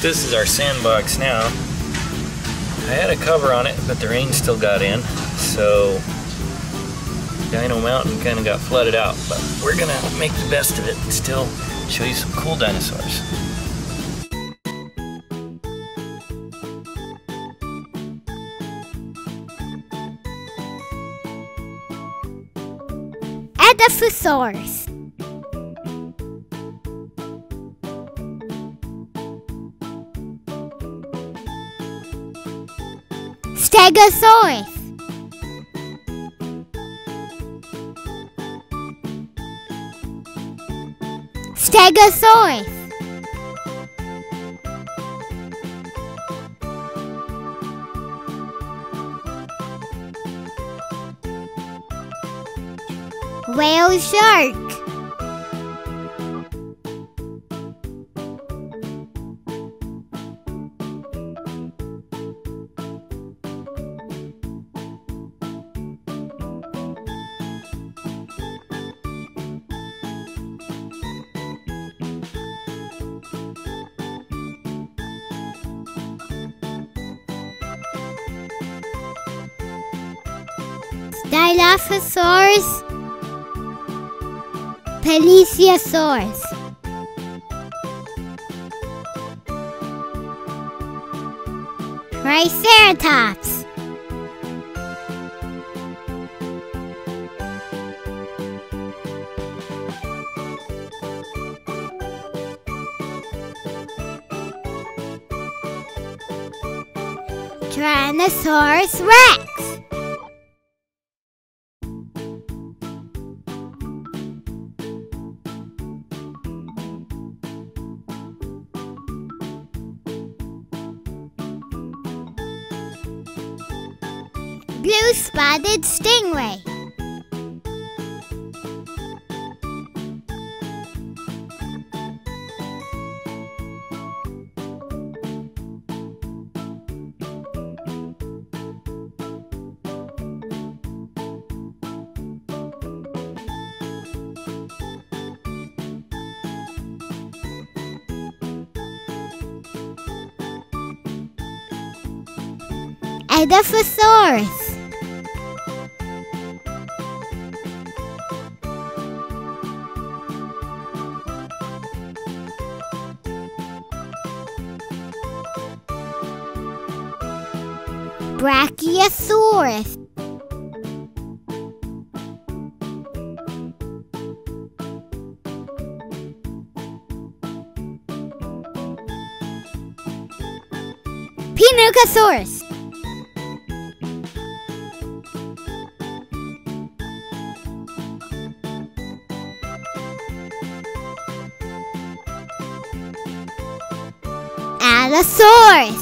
this is our sandbox now. I had a cover on it, but the rain still got in, so Dino Mountain kind of got flooded out. But we're gonna make the best of it and still show you some cool dinosaurs. Edaphosaurus. Stegosaurus. Stegosaurus. Whale shark. Dilophosaurus. Plesiosaurus. Triceratops. Tyrannosaurus rex. Blue spotted stingray. Edaphosaurus. Brachiosaurus. Pinacosaurus. Allosaurus.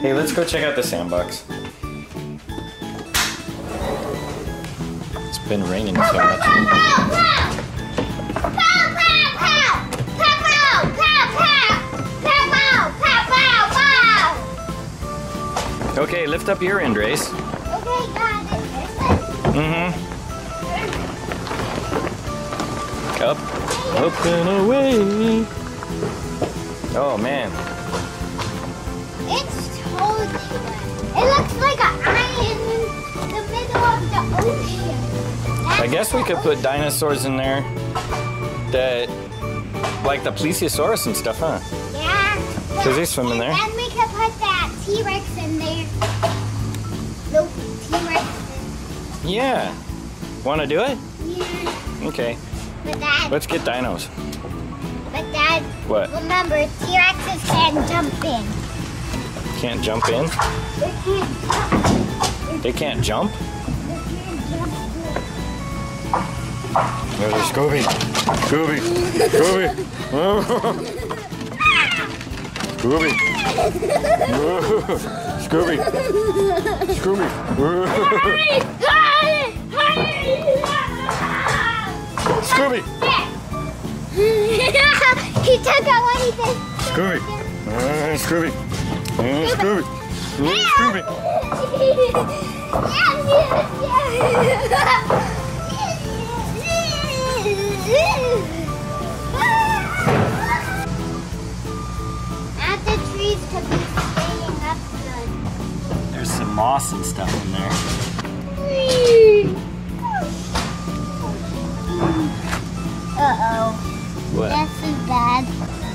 Hey, let's go check out the sandbox. It's been raining so much. Okay, lift up your end, Race. Okay, got it. Mm-hmm. Up, up and away. Oh, man. It's it looks like an island in the middle of the ocean. I guess we could put dinosaurs in there that, like the plesiosaurus and stuff, huh? Yeah. Does he swim in And there? Then we could put that T-Rex in there. The T-Rex. Yeah. Want to do it? Yeah. Okay. But that, Let's get dinos. but that, What? remember, T-Rexes can't jump in. Can't jump in? They can't jump. They can't jump? They can't jump. There's Scooby. Scooby. Scooby. Scooby. Scooby. Scooby. Scooby. he took out what he did. Scooby. Uh, Scooby. Uh, Scooby. Uh, Scooby. At the trees to be staying up good. There's some moss and stuff in there. Uh-oh. What? This is bad.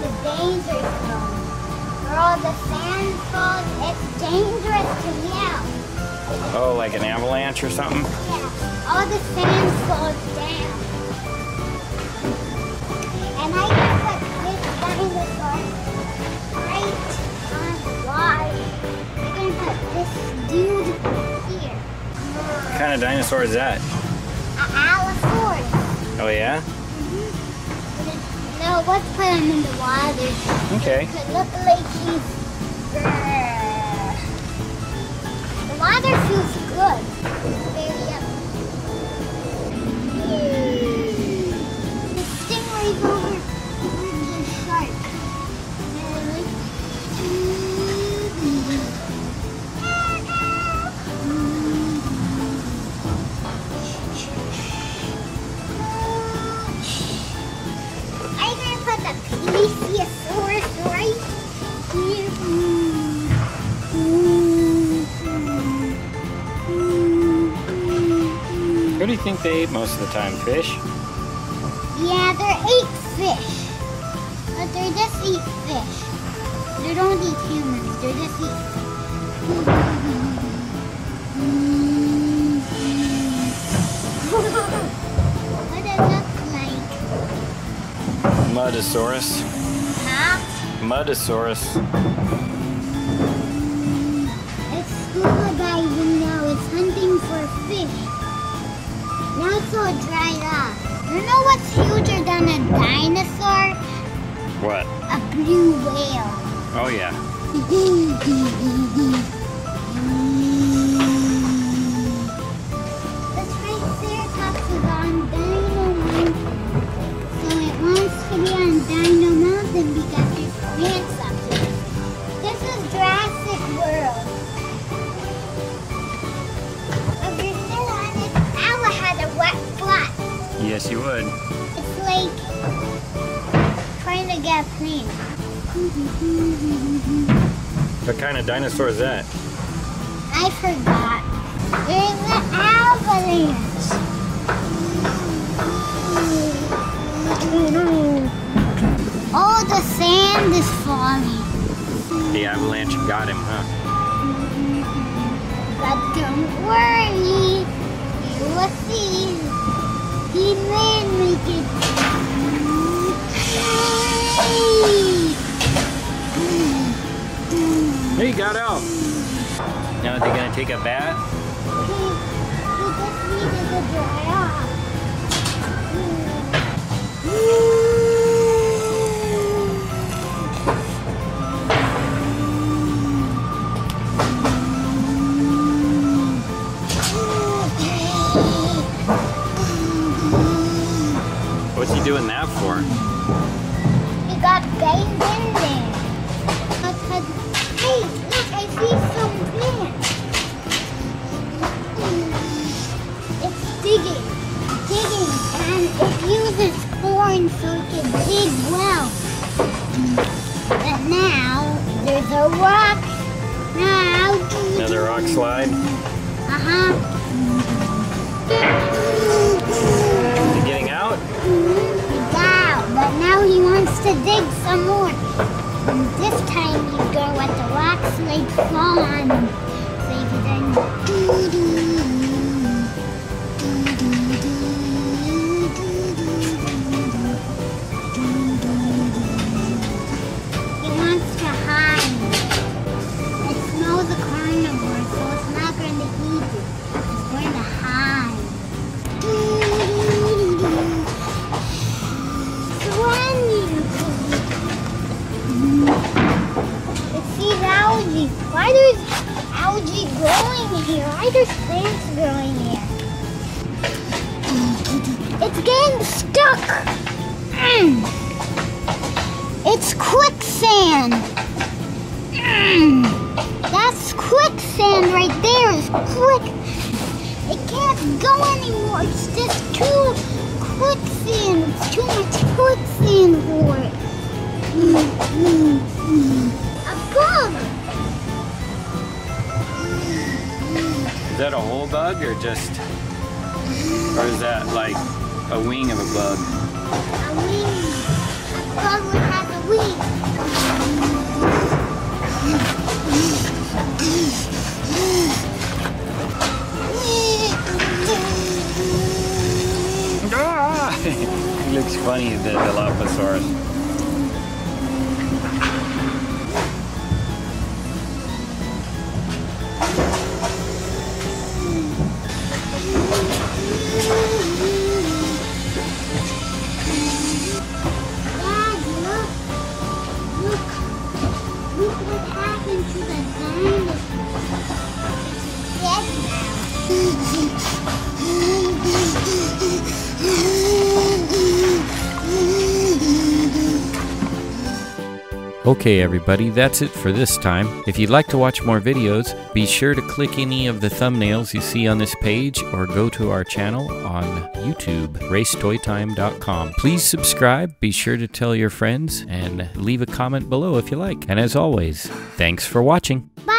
The danger zone. Where all the sand falls, it's dangerous to me out. Oh, like an avalanche or something? Yeah, all the sand falls down. And I can put this dinosaur I put this dude here. What kind of dinosaur is that? An Allosaurus. Oh, yeah? Mm-hmm. No, let's put him in the water. Okay. Could look like he's. Here. Who do you think they eat most of the time? Fish? Yeah, they eat fish. But they just eat fish. They don't eat humans, they just eat Mudosaurus. Huh? Mudosaurus. It's scuba diving now. It's hunting for fish. Now it's all dried up. You know what's huger than a dinosaur? What? A blue whale. Oh, yeah. What kind of dinosaur is that? I forgot. It's an avalanche. Oh, the sand is falling. The avalanche got him, huh? But don't worry. You will see. He made me it. He got out. Now are they gonna take a bath? He, he just needed. What's he doing that for? He got bathed in there. So it can dig well. But now, there's a rock. Now, Another rock slide. uh-huh. Is he getting out? Wow, but now he wants to dig some more. And this time he's gonna let the rocks like fall on him. It's getting stuck. Mm. It's quicksand. Mm. That's quicksand right there. It's quick. It can't go anymore. It's just too quicksand. It's too much quicksand for it. Mm. A bug. Is that a whole bug or just, or is that like a wing of a bug? A wing. A bug that has a wing. Ah! he looks funny, the Dilophosaurus. Okay, everybody, that's it for this time. If you'd like to watch more videos, be sure to click any of the thumbnails you see on this page or go to our channel on YouTube, racetoytime.com. Please subscribe, be sure to tell your friends, and leave a comment below if you like. And as always, thanks for watching. Bye.